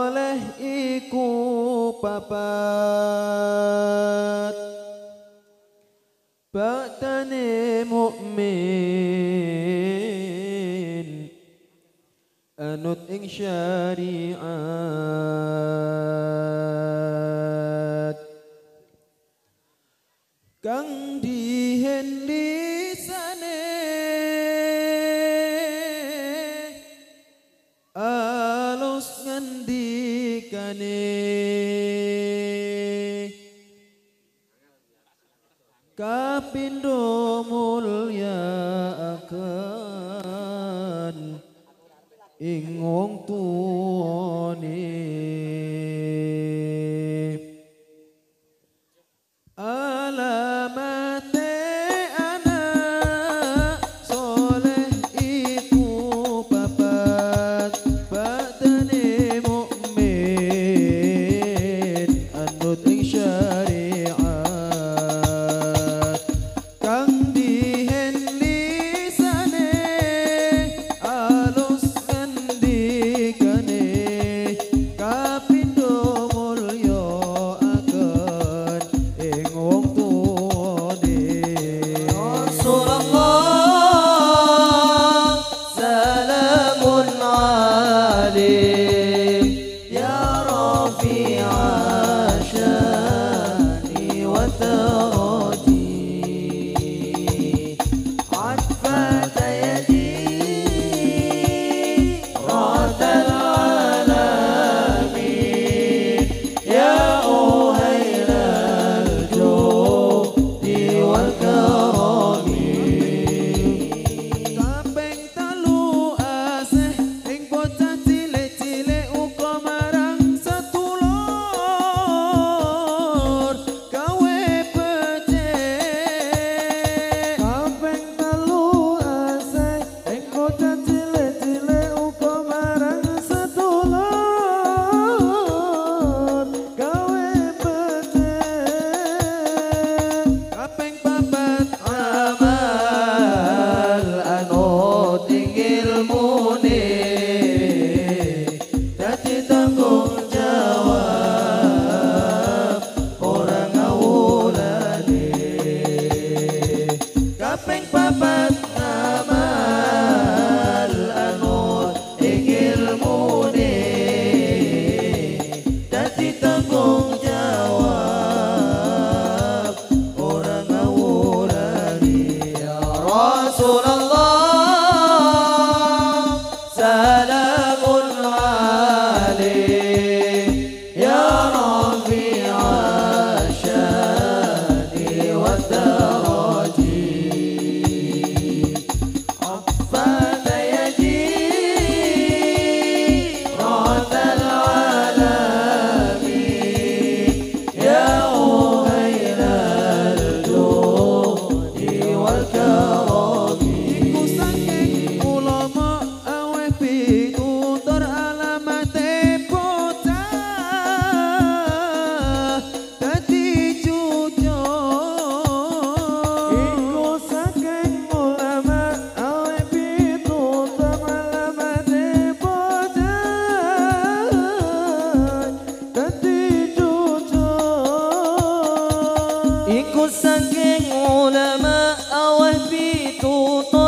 oleh iku papat. Baktane mukmin. Anut ing syariat. Kang dihendi kane kapindo mulya ing wong tu